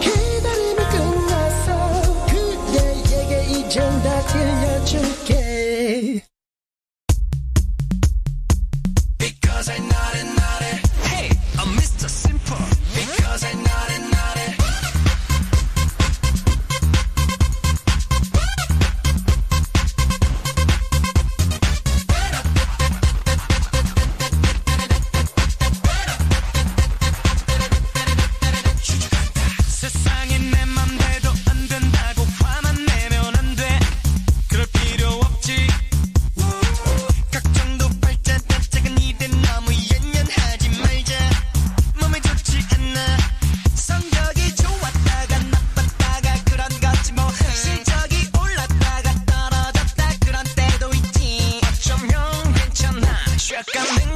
기다림이 끝났어 그대에게 이젠 다 들려준 Check out